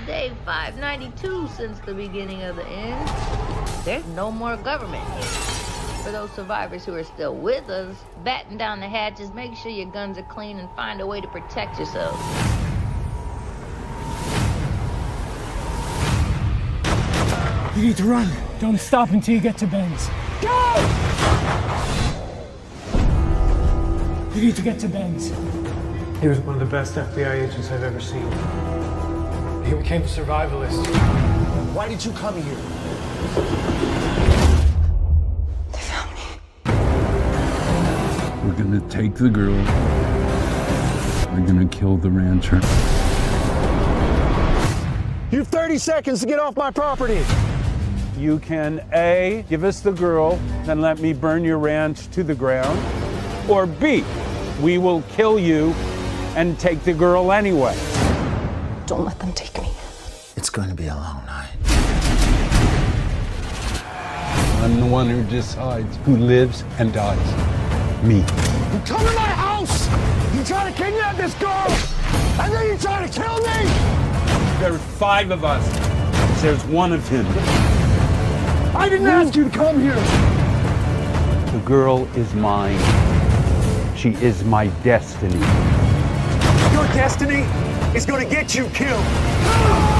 It is day 592 since the beginning of the end. There's no more government here. For those survivors who are still with us, batten down the hatches, make sure your guns are clean, and find a way to protect yourselves. You need to run. Don't stop until you get to Ben's. Go! You need to get to Ben's. He was one of the best FBI agents I've ever seen. He became a survivalist. Why did you come here? They found me. We're gonna take the girl. We're gonna kill the rancher. You have 30 seconds to get off my property. You can A, give us the girl, then let me burn your ranch to the ground. Or B, we will kill you and take the girl anyway. Don't let them take me. It's going to be a long night. I'm the one who decides who lives and dies. Me. You come to my house! You try to kidnap this girl! And then you try to kill me! There's five of us. There's one of him. I didn't ask you to come here! The girl is mine. She is my destiny. Your destiny is gonna get you killed!